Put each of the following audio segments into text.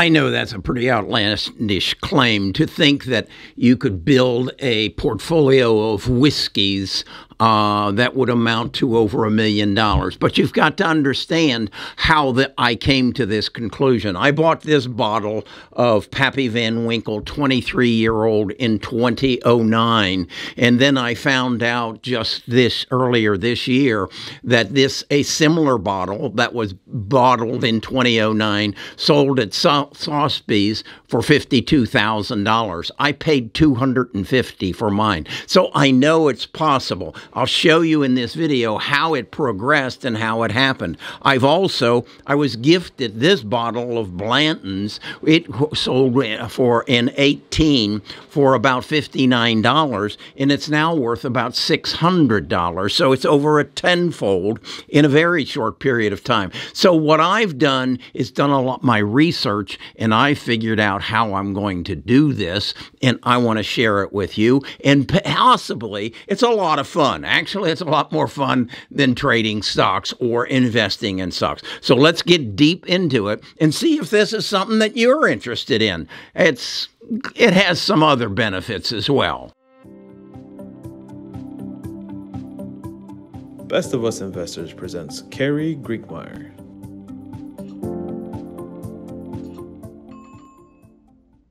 I know that's a pretty outlandish claim to think that you could build a portfolio of whiskeys uh, that would amount to over a million dollars. But you've got to understand how that I came to this conclusion. I bought this bottle of Pappy Van Winkle, 23 year old, in 2009, and then I found out just this earlier this year that this a similar bottle that was bottled in 2009 sold at Sotheby's for $52,000. I paid 250 for mine. So I know it's possible. I'll show you in this video how it progressed and how it happened. I've also, I was gifted this bottle of Blanton's. It sold for in 18 for about $59 and it's now worth about $600. So it's over a tenfold in a very short period of time. So what I've done is done a lot of my research and I figured out how I'm going to do this and I want to share it with you and possibly it's a lot of fun fun. Actually, it's a lot more fun than trading stocks or investing in stocks. So let's get deep into it and see if this is something that you're interested in. It's it has some other benefits as well. Best of Us Investors presents Kerry Grinkmeyer.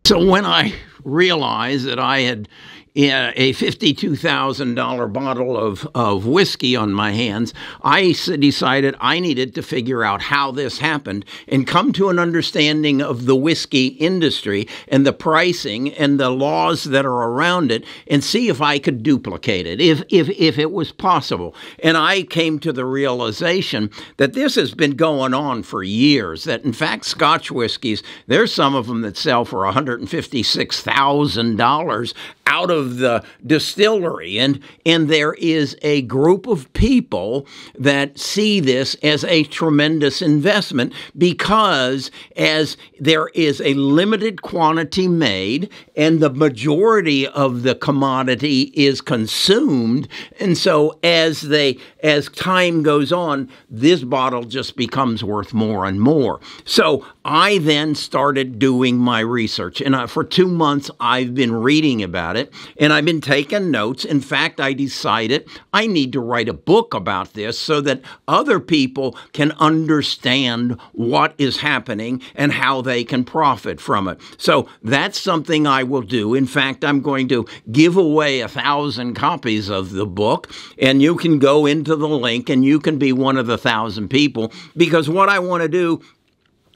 So when I realized that I had Uh, a $52,000 bottle of, of whiskey on my hands, I decided I needed to figure out how this happened and come to an understanding of the whiskey industry and the pricing and the laws that are around it and see if I could duplicate it, if, if, if it was possible. And I came to the realization that this has been going on for years, that in fact, Scotch whiskeys, there's some of them that sell for $156,000 out of the distillery and and there is a group of people that see this as a tremendous investment because as there is a limited quantity made and the majority of the commodity is consumed and so as they as time goes on this bottle just becomes worth more and more. So I then started doing my research and I, for 2 months I've been reading about it and I've been taking notes. In fact, I decided I need to write a book about this so that other people can understand what is happening and how they can profit from it. So that's something I will do. In fact, I'm going to give away a thousand copies of the book, and you can go into the link and you can be one of the thousand people because what I want to do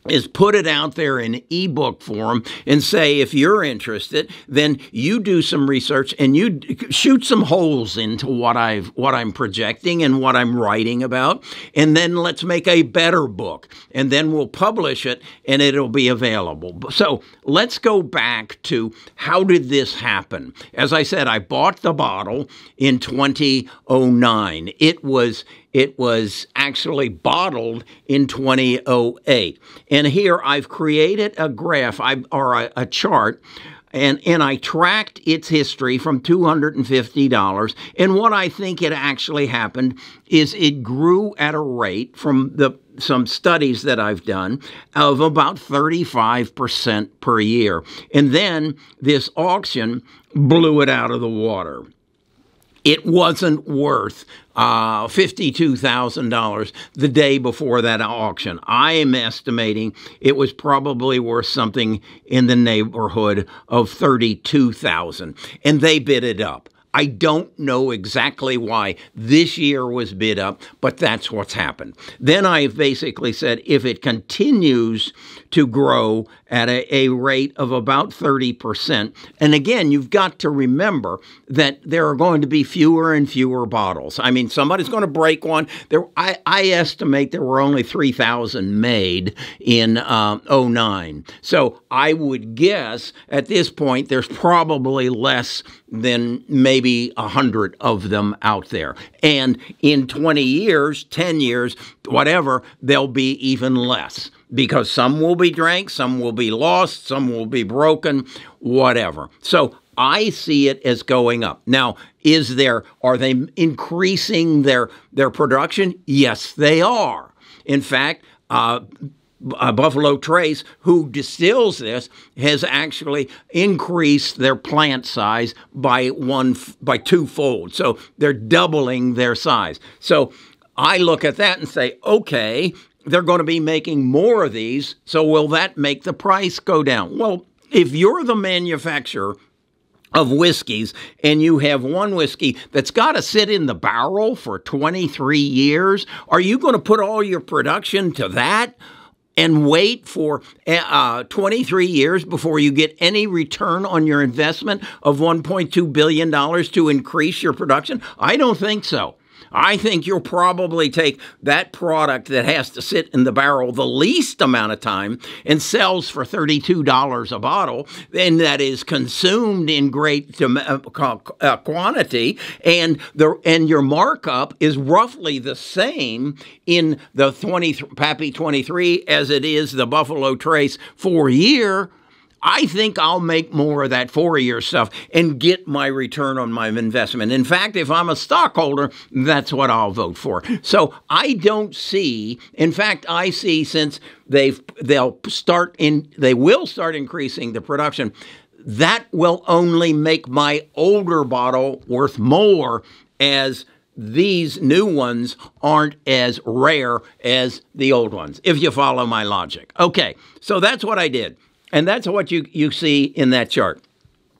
is put it out there in ebook form and say if you're interested then you do some research and you shoot some holes into what I've what I'm projecting and what I'm writing about and then let's make a better book and then we'll publish it and it'll be available. So let's go back to how did this happen? As I said I bought the bottle in 2009 it was it was actually bottled in 2008. And here I've created a graph I, or a, a chart and and I tracked its history from $250 and what I think it actually happened is it grew at a rate from the some studies that I've done of about 35% per year. And then this auction blew it out of the water it wasn't worth uh, $52,000 the day before that auction. I am estimating it was probably worth something in the neighborhood of 32,000, and they bid it up. I don't know exactly why this year was bid up, but that's what's happened. Then I've basically said if it continues to grow at a, a, rate of about 30%, and again, you've got to remember that there are going to be fewer and fewer bottles. I mean, somebody's going to break one. There, I, I estimate there were only 3,000 made in um, 09. So I would guess at this point there's probably less than maybe a hundred of them out there. And in 20 years, 10 years, whatever, there'll be even less because some will be drank, some will be lost, some will be broken, whatever. So I see it as going up. Now, is there are they increasing their their production? Yes, they are. In fact, uh, uh, Buffalo Trace, who distills this, has actually increased their plant size by one by twofold. So they're doubling their size. So I look at that and say, okay, they're going to be making more of these. So will that make the price go down? Well, if you're the manufacturer of whiskeys and you have one whiskey that's got to sit in the barrel for 23 years, are you going to put all your production to that? And wait for uh, 23 years before you get any return on your investment of $1.2 billion to increase your production? I don't think so. I think you'll probably take that product that has to sit in the barrel the least amount of time and sells for $32 a bottle, and that is consumed in great uh, uh, quantity, and the and your markup is roughly the same in the 20 Pappy 23 as it is the Buffalo Trace four year I think I'll make more of that four year stuff and get my return on my investment. In fact, if I'm a stockholder, that's what I'll vote for. So I don't see, in fact, I see since they've they'll start in they will start increasing the production, that will only make my older bottle worth more as these new ones aren't as rare as the old ones, if you follow my logic. Okay, so that's what I did. And that's what you, you see in that chart.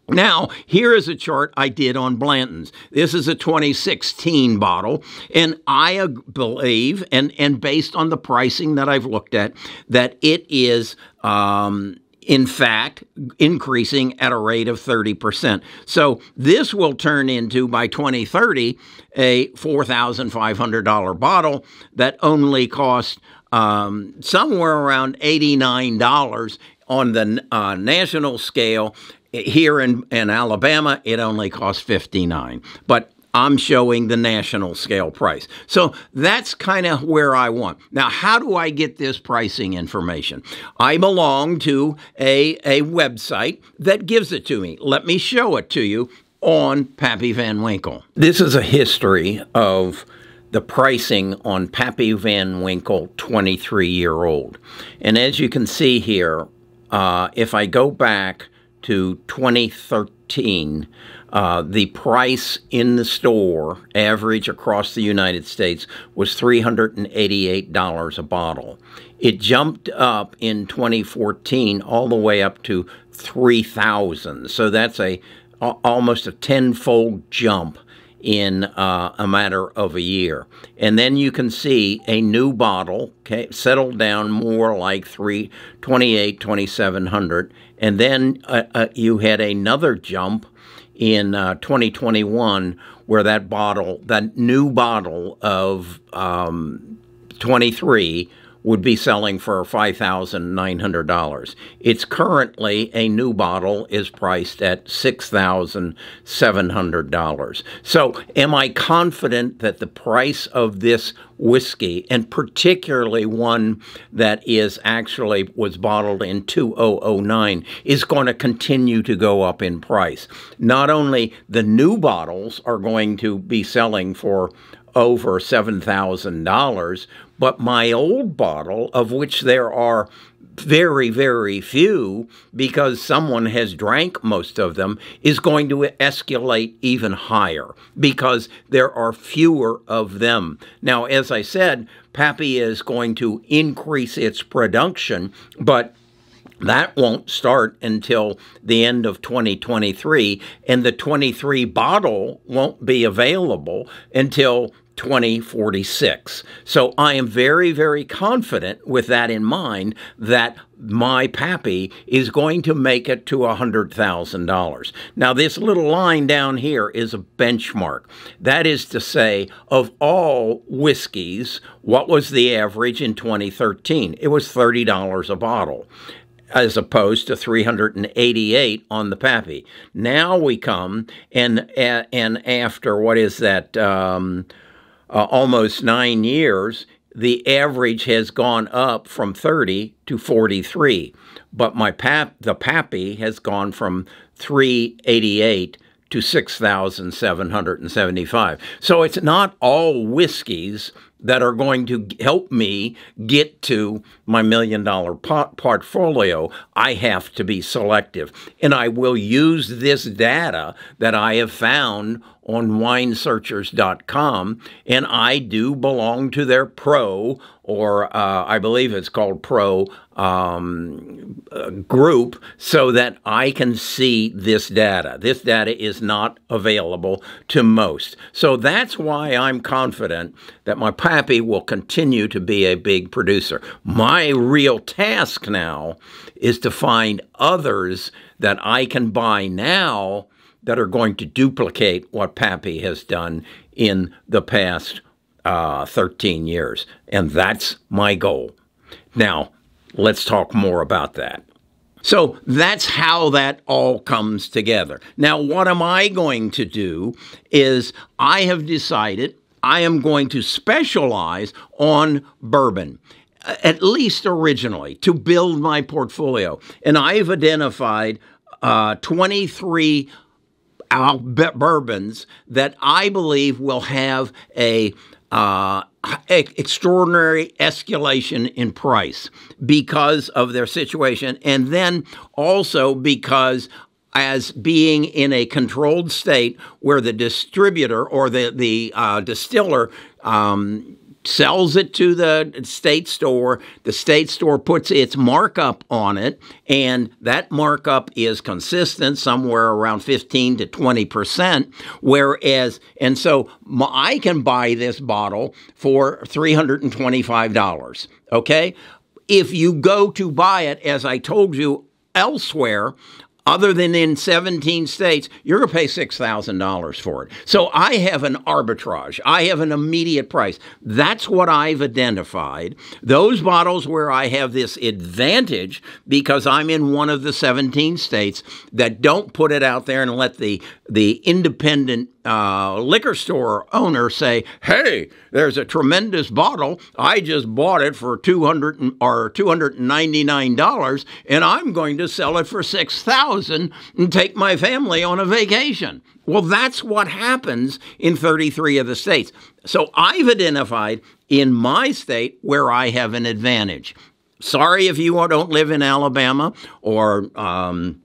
Now, here is a chart I did on Blanton's. This is a 2016 bottle, and I believe, and, and based on the pricing that I've looked at, that it is, um, in fact, increasing at a rate of 30%. So this will turn into, by 2030, a $4,500 bottle that only costs um, somewhere around $89 on the uh, national scale, here in, in Alabama, it only costs 59. But I'm showing the national scale price. So that's kind of where I want. Now, how do I get this pricing information? I belong to a, a website that gives it to me. Let me show it to you on Pappy Van Winkle. This is a history of the pricing on Pappy Van Winkle 23 year old. And as you can see here, uh, if I go back to 2013, uh, the price in the store, average across the United States, was $388 a bottle. It jumped up in 2014 all the way up to 3000 So that's a almost a tenfold jump in uh, a matter of a year. And then you can see a new bottle okay, settled down more like three, 28, 2700. And then uh, uh, you had another jump in uh, 2021 where that bottle, that new bottle of um, 23 would be selling for $5,900. It's currently a new bottle is priced at $6,700. So, am I confident that the price of this whiskey, and particularly one that is actually was bottled in 2009, is going to continue to go up in price? Not only the new bottles are going to be selling for over $7,000, but my old bottle, of which there are very, very few, because someone has drank most of them, is going to escalate even higher because there are fewer of them. Now, as I said, Pappy is going to increase its production, but that won't start until the end of 2023, and the 23 bottle won't be available until 2046. So I am very, very confident with that in mind that my pappy is going to make it to $100,000. Now, this little line down here is a benchmark. That is to say, of all whiskeys, what was the average in 2013? It was $30 a bottle as opposed to 388 on the Pappy. Now we come and and after what is that um, uh, almost nine years, the average has gone up from 30 to 43. But my pap, the Pappy has gone from 388 to 6,775. So it's not all whiskeys that are going to help me get to my million dollar portfolio, I have to be selective. And I will use this data that I have found on winesearchers.com, and I do belong to their pro, or uh, I believe it's called pro um, group, so that I can see this data. This data is not available to most. So that's why I'm confident that my pappy will continue to be a big producer. My real task now is to find others that I can buy now that are going to duplicate what Pappy has done in the past uh, 13 years. And that's my goal. Now, let's talk more about that. So that's how that all comes together. Now, what am I going to do is I have decided I am going to specialize on bourbon at least originally, to build my portfolio. And I've identified uh, 23 bourbons that I believe will have a uh, extraordinary escalation in price because of their situation, and then also because as being in a controlled state where the distributor or the the uh, distiller um, sells it to the state store. The state store puts its markup on it, and that markup is consistent, somewhere around 15 to 20 percent. Whereas, and so I can buy this bottle for $325. Okay. If you go to buy it, as I told you elsewhere, other than in 17 states, you're going to pay $6,000 for it. So I have an arbitrage. I have an immediate price. That's what I've identified. Those bottles where I have this advantage because I'm in one of the 17 states that don't put it out there and let the, the independent uh, liquor store owner say, "Hey, there's a tremendous bottle. I just bought it for two hundred or two hundred and ninety nine dollars, and I'm going to sell it for six thousand and take my family on a vacation." Well, that's what happens in 33 of the states. So I've identified in my state where I have an advantage. Sorry if you don't live in Alabama or um,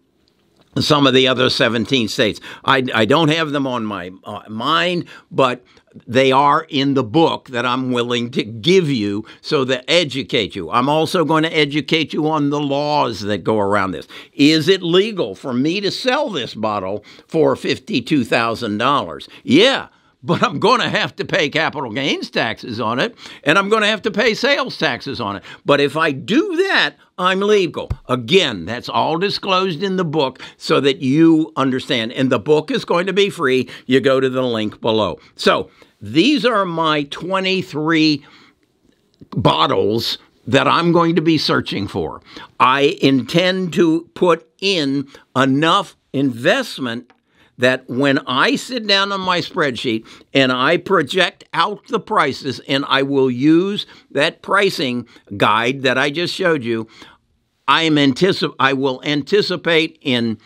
some of the other 17 states. I, I don't have them on my uh, mind, but they are in the book that I'm willing to give you so that educate you. I'm also going to educate you on the laws that go around this. Is it legal for me to sell this bottle for $52,000? Yeah but I'm going to have to pay capital gains taxes on it, and I'm going to have to pay sales taxes on it. But if I do that, I'm legal. Again, that's all disclosed in the book so that you understand. And the book is going to be free. You go to the link below. So these are my 23 bottles that I'm going to be searching for. I intend to put in enough investment that when I sit down on my spreadsheet and I project out the prices and I will use that pricing guide that I just showed you, I am anticip- I will anticipate in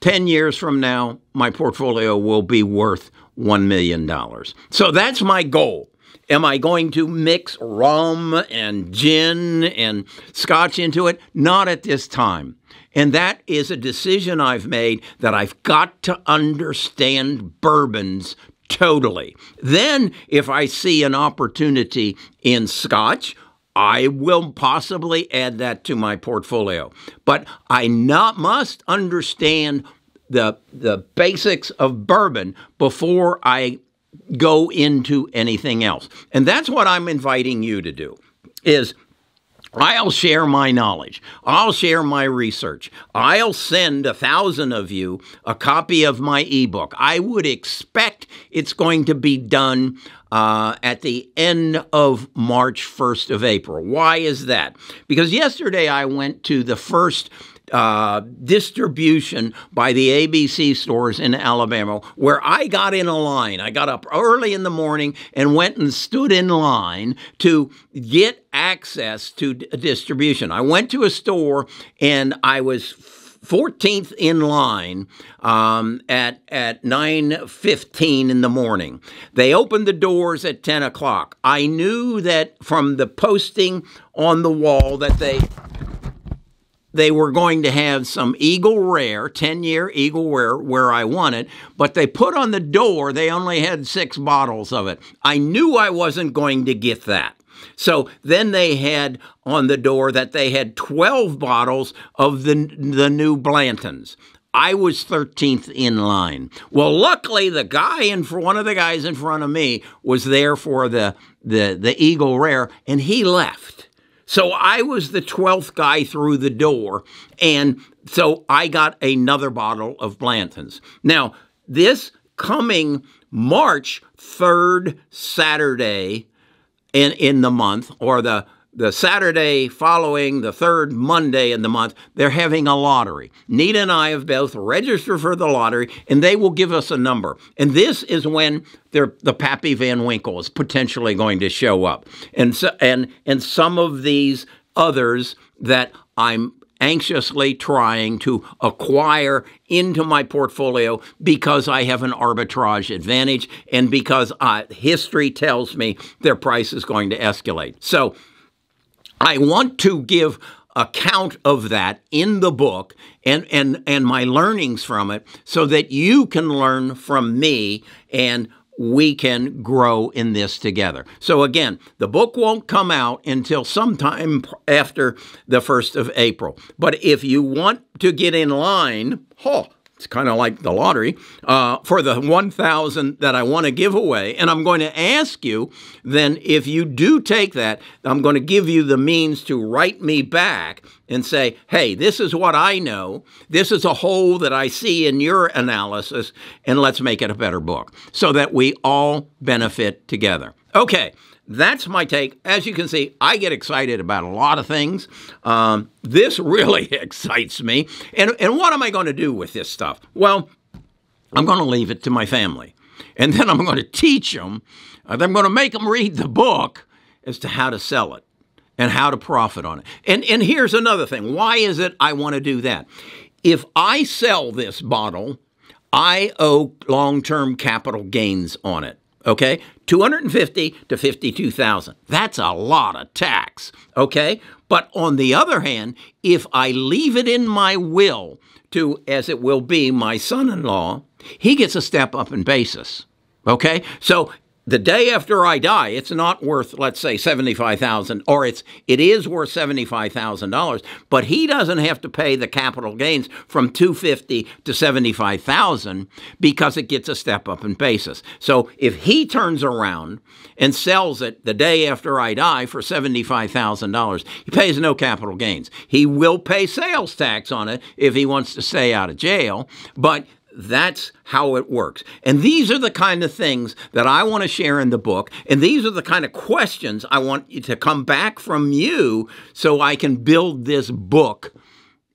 10 years from now my portfolio will be worth 1 million dollars. So that's my goal. Am I going to mix rum and gin and scotch into it? Not at this time. And that is a decision I've made that I've got to understand bourbons totally. Then, if I see an opportunity in scotch, I will possibly add that to my portfolio. But I not must understand the the basics of bourbon before I go into anything else. And that's what I'm inviting you to do is I'll share my knowledge. I'll share my research. I'll send a thousand of you a copy of my ebook. I would expect it's going to be done uh, at the end of March, 1st of April. Why is that? Because yesterday I went to the first uh, distribution by the ABC stores in Alabama, where I got in a line. I got up early in the morning and went and stood in line to get access to distribution. I went to a store and I was 14th in line um, at at 9:15 in the morning. They opened the doors at 10 o'clock. I knew that from the posting on the wall that they they were going to have some Eagle Rare, 10 year Eagle Rare, where I won it, but they put on the door, they only had six bottles of it. I knew I wasn't going to get that. So then they had on the door that they had 12 bottles of the, the new Blantons. I was 13th in line. Well, luckily, the guy in for one of the guys in front of me was there for the, the, the Eagle Rare, and he left. So I was the 12th guy through the door, and so I got another bottle of Blanton's. Now, this coming March 3rd Saturday in, in the month, or the the Saturday following the third Monday in the month, they're having a lottery. Nita and I have both registered for the lottery, and they will give us a number. And this is when the Pappy Van Winkle is potentially going to show up, and so, and and some of these others that I'm anxiously trying to acquire into my portfolio because I have an arbitrage advantage and because uh, history tells me their price is going to escalate. So I want to give account of that in the book and, and, and my learnings from it so that you can learn from me and we can grow in this together. So, again, the book won't come out until sometime after the 1st of April. But if you want to get in line, oh, it's kind of like the lottery, uh, for the 1,000 that I want to give away. And I'm going to ask you then if you do take that, I'm going to give you the means to write me back and say, hey, this is what I know. This is a hole that I see in your analysis, and let's make it a better book so that we all benefit together. Okay that's my take. As you can see, I get excited about a lot of things. Um, this really excites me. And, and what am I going to do with this stuff? Well, I'm going to leave it to my family. And then I'm going to teach them, I'm going to make them read the book as to how to sell it and how to profit on it. And, and here's another thing why is it I want to do that? If I sell this bottle, I owe long term capital gains on it. Okay, 250 to 52,000. That's a lot of tax. Okay, but on the other hand, if I leave it in my will to, as it will be, my son-in-law, he gets a step up in basis. Okay, so the day after I die, it's not worth, let's say, seventy-five thousand, or it's it is worth seventy-five thousand dollars, but he doesn't have to pay the capital gains from two fifty to seventy-five thousand because it gets a step up in basis. So if he turns around and sells it the day after I die for seventy-five thousand dollars, he pays no capital gains. He will pay sales tax on it if he wants to stay out of jail, but that's how it works. And these are the kind of things that I want to share in the book. And these are the kind of questions I want you to come back from you so I can build this book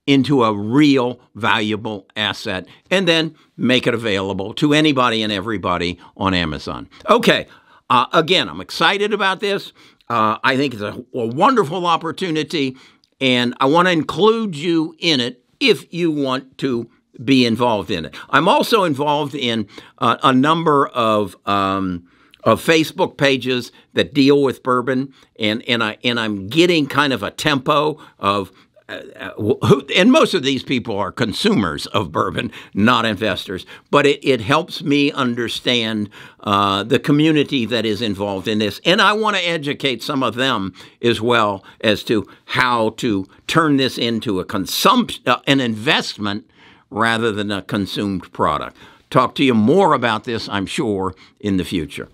into a real valuable asset and then make it available to anybody and everybody on Amazon. Okay, uh, again, I'm excited about this. Uh, I think it's a, a wonderful opportunity, and I want to include you in it if you want to be involved in it. I'm also involved in uh, a number of um, of Facebook pages that deal with bourbon, and and I and I'm getting kind of a tempo of. Uh, uh and most of these people are consumers of bourbon, not investors. But it, it helps me understand uh, the community that is involved in this. And I want to educate some of them as well as to how to turn this into a consumption, uh, an investment rather than a consumed product. Talk to you more about this, I'm sure, in the future.